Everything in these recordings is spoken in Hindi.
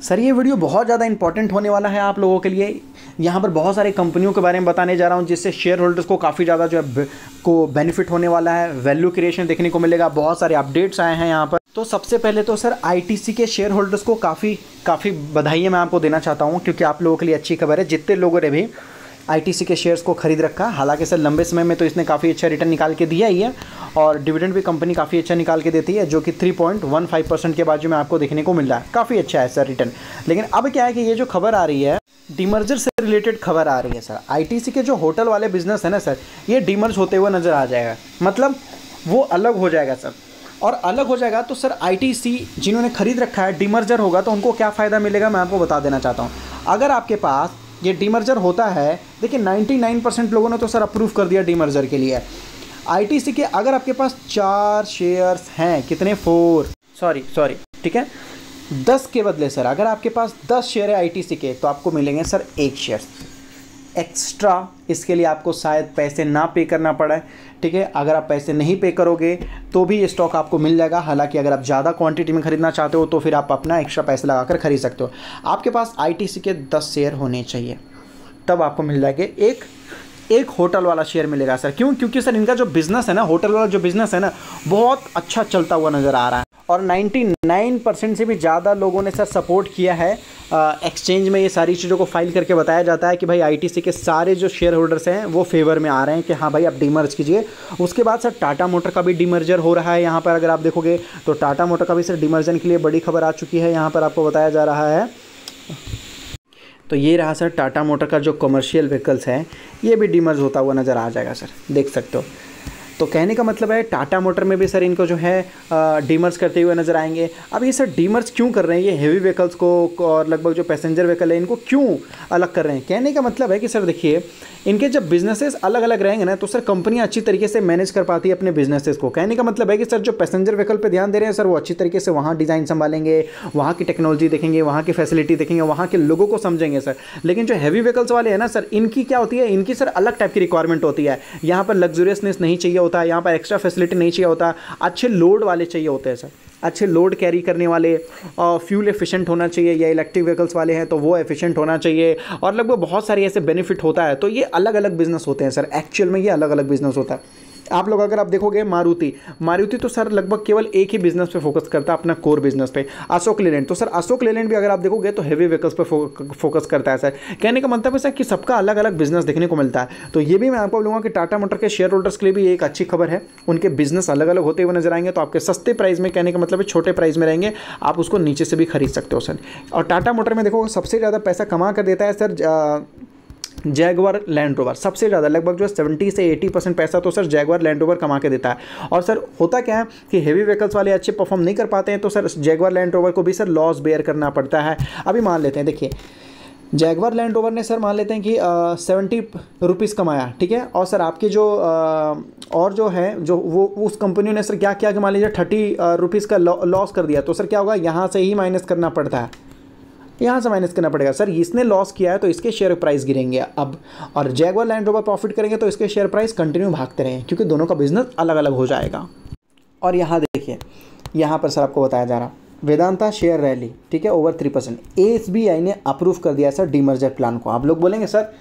सर, ये वीडियो बहुत ज़्यादा इंपॉर्टेंट होने वाला है आप लोगों के लिए। यहाँ पर बहुत सारे कंपनियों के बारे में बताने जा रहा हूँ, जिससे शेयर होल्डर्स को काफ़ी ज़्यादा जो है को बेनिफिट होने वाला है। वैल्यू क्रिएशन देखने को मिलेगा, बहुत सारे अपडेट्स आए हैं यहाँ पर। तो सबसे पहले तो सर आईटीसी के शेयर होल्डर्स को काफ़ी काफ़ी बधाई मैं आपको देना चाहता हूँ, क्योंकि आप लोगों के लिए अच्छी खबर है। जितने लोगों ने भी आईटीसी के शेयर्स को खरीद रखा। हालाँकि सर, लंबे समय में तो इसने काफ़ी अच्छा रिटर्न निकाल के दिया ही है और डिविडेंड भी कंपनी काफ़ी अच्छा निकाल के देती है, जो कि 3.15 परसेंट के बाजू में आपको देखने को मिल रहा है। काफ़ी अच्छा है सर रिटर्न लेकिन अब क्या है कि ये जो खबर आ रही है डीमर्जर से रिलेटेड खबर आ रही है सर। आईटीसी के जो होटल वाले बिज़नेस है ना सर, ये डीमर्ज होते हुए नज़र आ जाएगा। मतलब वो अलग हो जाएगा सर। और अलग हो जाएगा तो सर आईटीसी जिन्होंने खरीद रखा है डीमर्जर होगा तो उनको क्या फ़ायदा मिलेगा, मैं आपको बता देना चाहता हूँ। अगर आपके पास ये डीमर्जर होता है, देखिए 99 परसेंट लोगों ने तो सर अप्रूव कर दिया डीमर्जर के लिए। आईटीसी के अगर आपके पास चार शेयर्स हैं, कितने? फोर सॉरी सॉरी ठीक है? दस के बदले, सर, अगर आपके पास दस शेयर है आईटीसी के तो आपको मिलेंगे, सर, एक शेयर एक्स्ट्रा इसके लिए आपको शायद पैसे ना पे करना पड़ा ठीक है? अगर आप पैसे नहीं पे करोगे तो भी स्टॉक आपको मिल जाएगा। हालाँकि अगर आप ज़्यादा क्वांटिटी में खरीदना चाहते हो तो फिर आप अपना एक्स्ट्रा पैसे लगाकर खरीद सकते हो। आपके पास आईटीसी के दस शेयर होने चाहिए। तब आपको मिल जाएँगे एक एक होटल वाला शेयर मिलेगा सर क्यों? क्योंकि सर इनका जो बिज़नेस है ना होटल वाला जो बिज़नेस है ना, बहुत अच्छा चलता हुआ नज़र आ रहा है। और 99 परसेंट से भी ज़्यादा लोगों ने सर सपोर्ट किया है। एक्सचेंज में ये सारी चीज़ों को फ़ाइल करके बताया जाता है कि भाई आईटीसी के सारे जो शेयर होल्डर्स हैं, वो फेवर में आ रहे हैं कि हाँ भाई, आप डीमर्ज कीजिए। उसके बाद सर टाटा मोटर का भी डीमर्जर हो रहा है यहाँ पर, अगर आप देखोगे तो टाटा मोटर का भी सर डीमर्जन के लिए बड़ी खबर आ चुकी है, यहाँ पर आपको बताया जा रहा है। तो ये रहा सर टाटा मोटर का जो कमर्शियल व्हीकल्स हैं, ये भी डीमर्ज होता हुआ नज़र आ जाएगा सर। देख सकते हो। तो कहने का मतलब है, टाटा मोटर में भी सर इनको जो है डीमर्स करते हुए नज़र आएँगे। अब ये सर डीमर्स क्यों कर रहे हैं? ये हेवी व्हीकल्स को और लगभग जो पैसेंजर व्हीकल है, इनको क्यों अलग कर रहे हैं? कहने का मतलब है कि सर देखिए, इनके जब बिजनेसेस अलग अलग रहेंगे ना तो सर कंपनियाँ अच्छी तरीके से मैनेज कर पाती है अपने बिजनेसेस को। कहने का मतलब है कि सर जो पैसेंजर व्हीकल पर ध्यान दे रहे हैं, सर वो अच्छी तरीके से वहाँ डिज़ाइन संभालेंगे, वहाँ की टेक्नोलॉजी देखेंगे, वहाँ की फैसिलिटी देखेंगे, वहाँ के लोगों को समझेंगे सर। लेकिन जो हैवी व्हीकल्स वाले हैं ना सर, इनकी क्या होती है? इनकी सर अलग टाइप की रिक्वायरमेंट होती है। यहाँ पर लग्जरियसनेस नहीं चाहिए होता है, यहाँ पर एक्स्ट्रा फैसिलिटी नहीं चाहिए होता। अच्छे लोड वाले चाहिए होते हैं सर अच्छे लोड कैरी करने वाले फ्यूल एफिशिएंट होना चाहिए या इलेक्ट्रिक व्हीकल्स वाले हैं तो वो एफिशिएंट होना चाहिए। और लगभग बहुत सारे ऐसे बेनिफिट होता है। तो ये अलग अलग बिज़नेस होते हैं सर एक्चुअल में ये अलग अलग बिज़नेस होता है। आप लोग अगर आप देखोगे मारुति मारुति तो सर लगभग केवल एक ही बिज़नेस पे फोकस करता है अपना कोर बिज़नेस पे, अशोक लेलैंड तो सर अशोक लेलैंड भी अगर आप देखोगे तो हैवी व्हीकल्स पे फोकस करता है सर। कहने का मतलब है सर कि सबका अलग अलग बिज़नेस देखने को मिलता है। तो ये भी मैं आपको बोलूँगा कि टाटा मोटर के शेयर होल्डर्स के लिए भी एक अच्छी खबर है। उनके बिज़नेस अलग अलग होते हुए नज़र आएँगे तो आपके सस्ते प्राइस में कहने का मतलब छोटे प्राइस में रहेंगे। आप उसको नीचे से भी खरीद सकते हो सर। और टाटा मोटर में देखो, सबसे ज़्यादा पैसा कमा कर देता है सर जैगवर लैंड रोवर सबसे ज़्यादा लगभग जो सेवेंटी से एटी परसेंट पैसा तो सर जैगवर लैंड रोवर कमा के देता है। और सर होता क्या है कि हेवी व्हीकल्स वाले अच्छे परफॉर्म नहीं कर पाते हैं तो सर जैगवर लैंड रोवर को भी सर लॉस बेयर करना पड़ता है। अभी मान लेते हैं देखिए जैगवर लैंड रोवर ने सर मान लेते हैं कि सेवेंटी रुपीज़ कमाया ठीक है? और सर आपकी जो आ, और जो है जो वो उस कंपनी ने सर क्या किया कि मान लीजिए थर्टी रुपीज़ का लॉस कर दिया तो सर क्या होगा? यहाँ से ही माइनस करना पड़ता है। यहाँ से माइनस करना पड़ेगा। सर, इसने लॉस किया है तो इसके शेयर प्राइस गिरेंगे अब। और जैगवर लैंड रोवर प्रॉफिट करेंगे तो इसके शेयर प्राइस कंटिन्यू भागते रहें, क्योंकि दोनों का बिज़नेस अलग अलग हो जाएगा। और यहाँ देखिए, यहाँ पर सर आपको बताया जा रहा वेदांता शेयर रैली ठीक है ओवर थ्री परसेंट एस ने अप्रूव कर दिया सर डीमर्जर प्लान को। आप लोग बोलेंगे, सर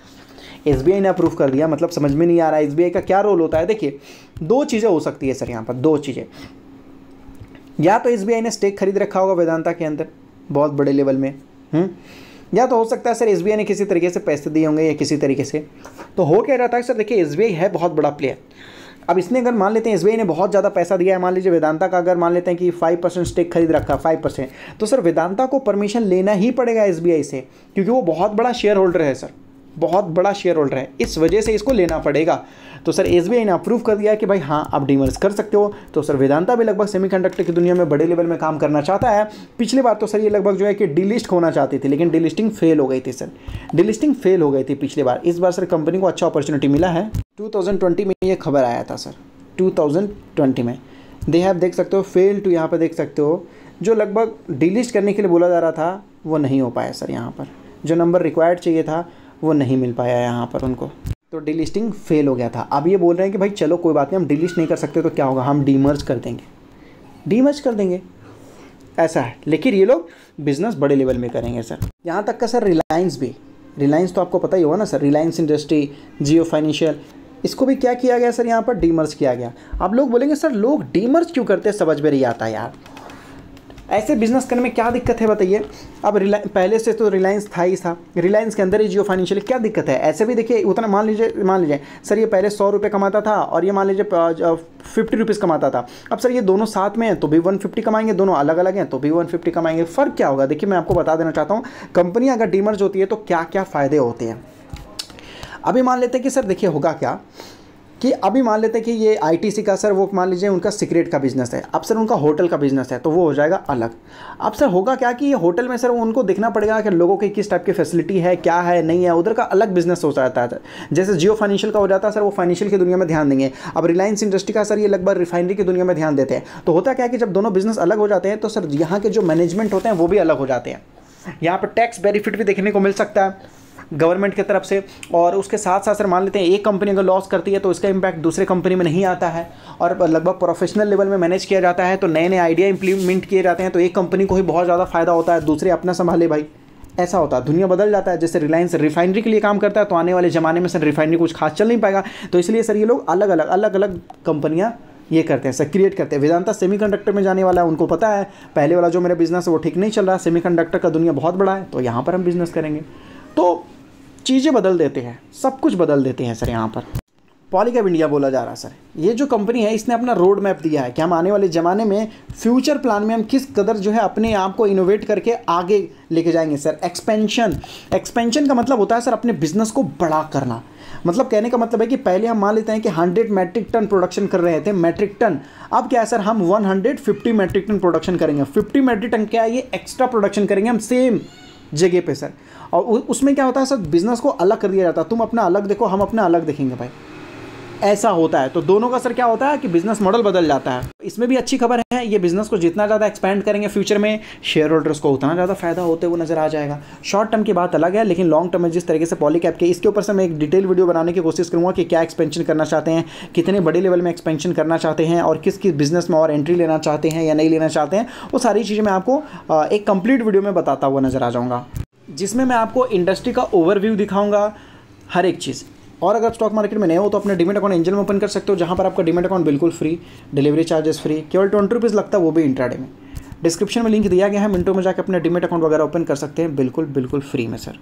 एसबीआई ने अप्रूव कर दिया मतलब समझ में नहीं आ रहा एस का क्या रोल होता है? देखिए, दो चीज़ें हो सकती है सर यहाँ पर, दो चीज़ें। या तो एसबीआई ने स्टेक खरीद रखा होगा वेदांता के अंदर, बहुत बड़े लेवल में। हम्म? या तो हो सकता है सर एसबीआई ने किसी तरीके से पैसे दिए होंगे या किसी तरीके से। तो हो क्या रहता है सर, देखिए एसबीआई है, बहुत बड़ा प्लेयर अब इसने अगर मान लेते हैं एसबीआई ने बहुत ज़्यादा पैसा दिया है, मान लीजिए वेदांता का अगर मान लेते हैं कि फाइव परसेंट स्टेक खरीद रखा है फाइव परसेंट तो सर, वेदांता को परमिशन लेना ही पड़ेगा एसबीआई से, क्योंकि वो बहुत बड़ा शेयर होल्डर है, सर। बहुत बड़ा शेयर होल्डर है। इस वजह से इसको लेना पड़ेगा। तो सर एस ने अप्रूव कर दिया कि भाई हाँ आप डीमर्स कर सकते हो। तो सर, वेदांता भी लगभग सेमीकंडक्टर की दुनिया में बड़े लेवल में काम करना चाहता है। पिछली बार तो सर, ये लगभग जो है कि डिलिस्ट होना चाहती थी, लेकिन डिलिस्टिंग फेल हो गई थी सर। डिलिस्टिंग फेल हो गई थी पिछली बार। इस बार सर कंपनी को अच्छा अपॉर्चुनिटी मिला है। टू में ये खबर आया था सर। टू में। दे हैव देख सकते हो फेल टू यहाँ पर देख सकते हो। जो लगभग डिलिस्ट करने के लिए बोला जा रहा था, वो नहीं हो पाया सर यहाँ पर। जो नंबर रिक्वायर्ड चाहिए था वो नहीं मिल पाया यहाँ पर उनको। तो डिलिस्टिंग फेल हो गया था। अब ये बोल रहे हैं कि भाई चलो कोई बात नहीं, हम डिलिस्ट नहीं कर सकते तो क्या होगा? हम डीमर्ज कर देंगे। डीमर्ज कर देंगे। ऐसा है। लेकिन ये लोग बिज़नेस बड़े लेवल में करेंगे सर यहाँ तक का सर रिलायंस भी। रिलायंस तो आपको पता ही होगा ना sir Reliance industry Jio financial इसको भी क्या किया गया सर यहाँ पर? डीमर्स किया गया। आप लोग बोलेंगे, सर, लोग डीमर्स क्यों करते हैं? समझ में नहीं आता यार। ऐसे बिज़नेस करने में क्या दिक्कत है बताइए? अब पहले से तो रिलायंस था ही था। रिलायंस के अंदर ही जियो फाइनेंशियल क्या दिक्कत है? ऐसे भी देखिए, उतना मान लीजिए मान लीजिए, सर ये पहले सौ रुपये कमाता था और ये मान लीजिए फिफ्टी रुपीज़ कमाता था। अब सर ये दोनों साथ में हैं तो भी वन फिफ्टी कमाएँगे, दोनों अलग अलग हैं तो भी वन फिफ्टी कमाएँगे। फ़र्क क्या होगा? देखिए, मैं आपको बता देना चाहता हूँ कंपनी अगर डीमर्ज होती है तो क्या क्या फ़ायदे होते हैं? अभी मान लेते हैं कि सर देखिए होगा क्या? कि अभी मान लेते हैं कि ये आईटीसी का सर, वो मान लीजिए उनका सिगरेट का बिज़नेस है। अब सर उनका होटल का बिज़नेस है तो वो हो जाएगा अलग। अब सर होगा क्या कि ये होटल में सर उनको देखना पड़ेगा कि लोगों की किस टाइप की फैसिलिटी है, क्या है, नहीं है, उधर का अलग बिज़नेस हो जाता है। जैसे जियो फाइनेंशियल का हो जाता है, सर वो फाइनेंशियल की दुनिया में ध्यान देंगे। अब रिलायंस इंडस्ट्री का सर ये लगभग रिफाइनरी की दुनिया में ध्यान देते हैं। तो होता क्या है कि जब दोनों बिज़नेस अलग हो जाते हैं तो सर यहाँ के जो मैनेजमेंट होते हैं, वो भी अलग हो जाते हैं। यहाँ पर टैक्स बेनिफिट भी देखने को मिल सकता है। गवर्नमेंट की तरफ़ से। और उसके साथ साथ सर मान लेते हैं, एक कंपनी अगर लॉस करती है तो इसका इम्पैक्ट दूसरे कंपनी में नहीं आता है। और लगभग प्रोफेशनल लेवल में मैनेज किया जाता है तो नए नए आइडिया इंप्लीमेंट किए जाते हैं तो एक कंपनी को ही बहुत ज़्यादा फ़ायदा होता है, दूसरे अपना संभाले भाई। ऐसा होता है, दुनिया बदल जाता है, जैसे रिलायंस रिफाइनरी के लिए काम करता है तो आने वाले ज़माने में सर रिफाइनरी कुछ खास चल नहीं पाएगा। तो इसलिए सर ये लोग अलग अलग अलग अलग कंपनियाँ ये करते हैं, सर क्रिएट करते हैं। वेदांता सेमीकंडक्टर में जाने वाला है, उनको पता है, पहले वाला जो मेरा बिज़नेस है, वो ठीक नहीं चल रहा है सेमीकंडक्टर का दुनिया बहुत बड़ा है तो यहाँ पर हम बिज़नेस करेंगे। तो चीज़ें बदल देते हैं, सब कुछ बदल देते हैं, सर, यहाँ पर। पॉलीकैब इंडिया बोला जा रहा है, सर। ये जो कंपनी है, इसने अपना रोड मैप दिया है कि हम आने वाले ज़माने में फ्यूचर प्लान में हम किस कदर जो है अपने आप को इनोवेट करके आगे लेके जाएँगे, सर। एक्सपेंशन एक्सपेंशन का मतलब होता है, सर, अपने बिज़नेस को बड़ा करना। मतलब कहने का मतलब है कि पहले हम मान लेते हैं कि 100 मैट्रिक टन प्रोडक्शन कर रहे थे मैट्रिक टन अब क्या है, सर, हम 150 मैट्रिक टन प्रोडक्शन करेंगे। 50 मैट्रिक टन क्या है? ये एक्स्ट्रा प्रोडक्शन करेंगे, हम सेम जगह पे, सर। और उसमें क्या होता है, सर, बिज़नेस को अलग कर दिया जाता है। तुम अपना अलग देखो, हम अपना अलग देखेंगे, भाई। ऐसा होता है। तो दोनों का सर क्या होता है कि बिज़नेस मॉडल बदल जाता है। इसमें भी अच्छी खबर है, ये बिज़नेस को जितना ज़्यादा एक्सपेंड करेंगे फ्यूचर में शेयर होल्डर्स को उतना ज़्यादा फ़ायदा होते हुए नज़र आ जाएगा। शॉर्ट टर्म की बात अलग है, लेकिन लॉन्ग टर्म में जिस तरीके से पॉलीकैप के, इसके ऊपर से मैं एक डिटेल वीडियो बनाने की कोशिश करूँगा कि क्या एक्सपेंशन करना चाहते हैं, कितने बड़े लेवल में एक्सपेंशन करना चाहते हैं, और किस किस बिज़नेस में और एंट्री लेना चाहते हैं या नहीं लेना चाहते हैं, वो सारी चीज़ें मैं आपको एक कंप्लीट वीडियो में बताता हुआ नज़र आ जाऊँगा। जिसमें मैं आपको इंडस्ट्री का ओवरव्यू दिखाऊँगा, हर एक चीज़। और अगर स्टॉक मार्केट में नए हो तो अपने डिमेट अकाउंट इंजन में ओपन कर सकते हो, जहाँ पर आपका डिमेट अकाउंट बिल्कुल फ्री डिलीवरी चार्जेस फ्री केवल ट्वेंटी रुपीज़ लगता है, वो भी इंट्राडे में। डिस्क्रिप्शन में लिंक दिया गया है, मिनटों में जाकर अपने डिमेट अकाउंट वगैरह ओपन कर सकते हैं। बिल्कुल बिल्कुल फ्री में सर